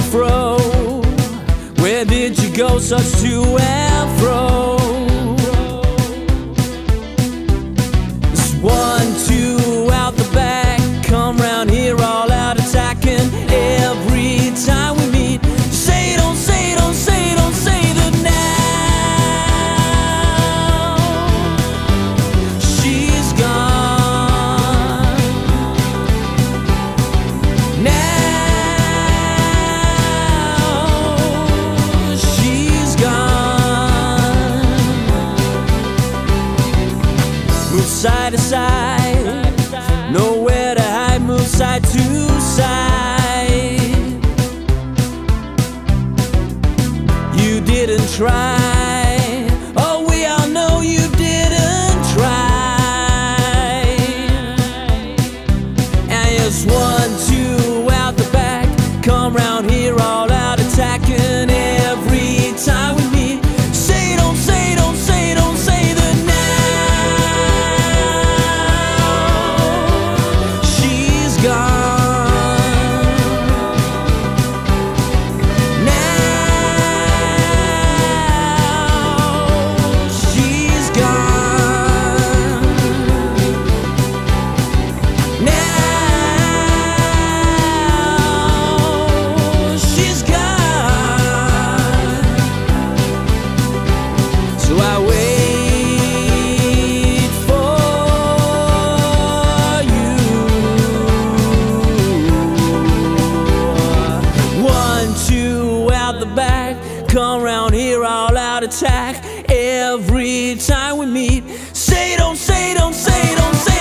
fro. Where did you go such to and fro? Move side to side, nowhere to hide. Move side to side. You didn't try. Oh, we all know you didn't try. And one, two Come round here all out attack. Every time we meet, Say don't, say, don't say, don't say.